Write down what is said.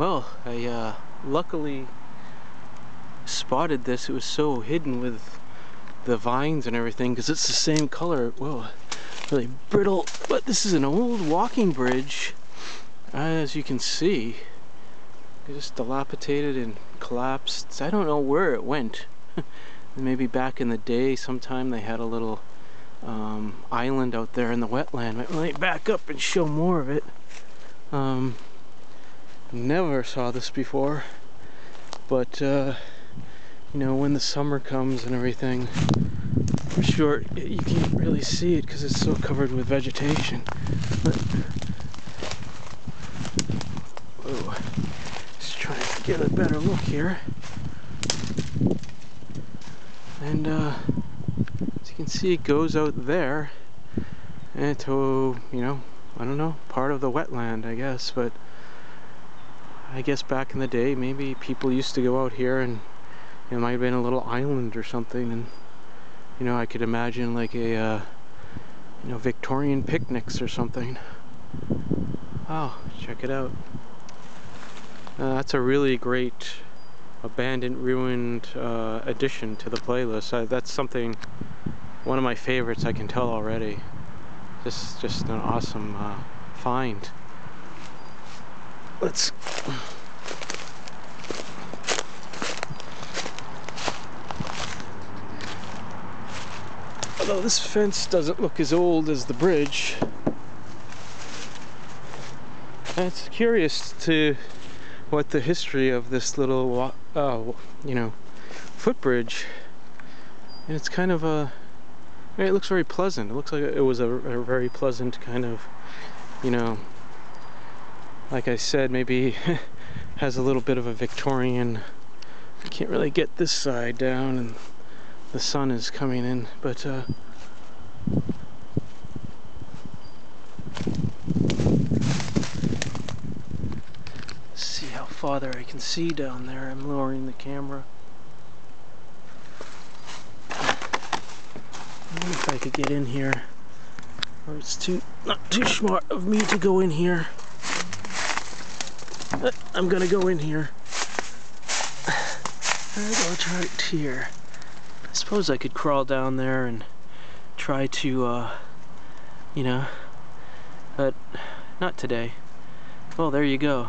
Well, I uh, luckily spotted this. It was so hidden with the vines and everything because it's the same color. Whoa, really brittle. But this is an old walking bridge, as you can see. Just dilapidated and collapsed. I don't know where it went. Maybe back in the day, sometime they had a little um, island out there in the wetland. Might really back up and show more of it. Um, never saw this before, but uh, you know, when the summer comes and everything, for sure you can't really see it because it's so covered with vegetation. But, whoa, just trying to get a better look here. And uh, as you can see, it goes out there and to, you know, I don't know, part of the wetland, I guess, but I guess back in the day, maybe people used to go out here and it might have been a little island or something, and you know, I could imagine like a, uh, you know, Victorian picnics or something. Oh, check it out. Uh, that's a really great abandoned, ruined uh, addition to the playlist. I, that's something, one of my favorites, I can tell already. Just, just an awesome uh, find. Let's. Although this fence doesn't look as old as the bridge. It's curious to what the history of this little, uh, you know, footbridge. And it's kind of a it looks very pleasant. It looks like it was a, a very pleasant kind of, you know, like I said, maybe has a little bit of a Victorian. I can't really get this side down, and the sun is coming in, but. Uh, see how farther I can see down there. I'm lowering the camera. if I could get in here. Or it's too not too smart of me to go in here. But I'm gonna go in here. I go right here. I suppose I could crawl down there and try to, uh, you know, but not today. Well, there you go.